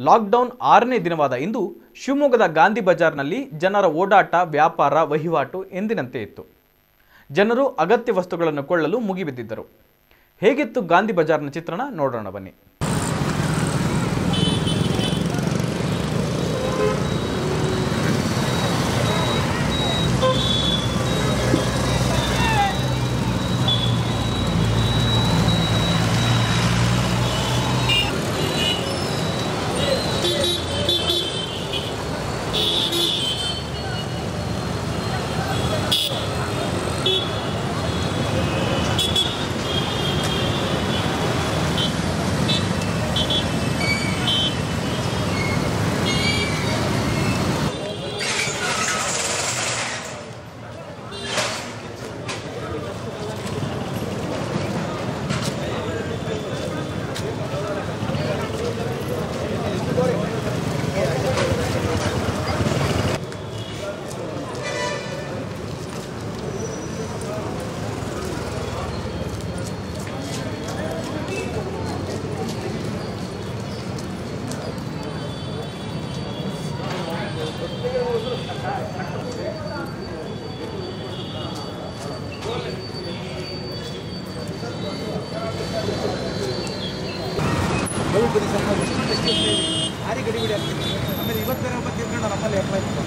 Lockdown ಆರನೇ ದಿನವಾದ ಇಂದು ಶಿವಮೊಗ್ಗದ ಗಾಂಧಿ ಬಜಾರ್ನಲ್ಲಿ ಜನರ ಓಡಾಟ, ವ್ಯಾಪಾರ, ವಹಿವಾಟು ಎಂದಿನಂತೆ ಇತ್ತು. ಜನರು ಅಗತ್ಯ ವಸ್ತುಗಳನ್ನು ಕೊಳ್ಳಲು ಮುಗಿಬಿದ್ದಿದ್ದರು. ಹೇಗಿತ್ತು ಗಾಂಧಿ ಬಜಾರ್ನ ಚಿತ್ರಣ? ನೋಡೋಣ ಬನ್ನಿ. ಭಾರಿ ಗಡಿಬಿಡಿ ಆಗ್ತಿದೆ. ಆಮೇಲೆ ಇವತ್ತರ ಮತ್ತೆ ತಿಳ್ಕೊಂಡು ನಮ್ಮಲ್ಲಿ ಅಪ್ಲೈ ಇತ್ತು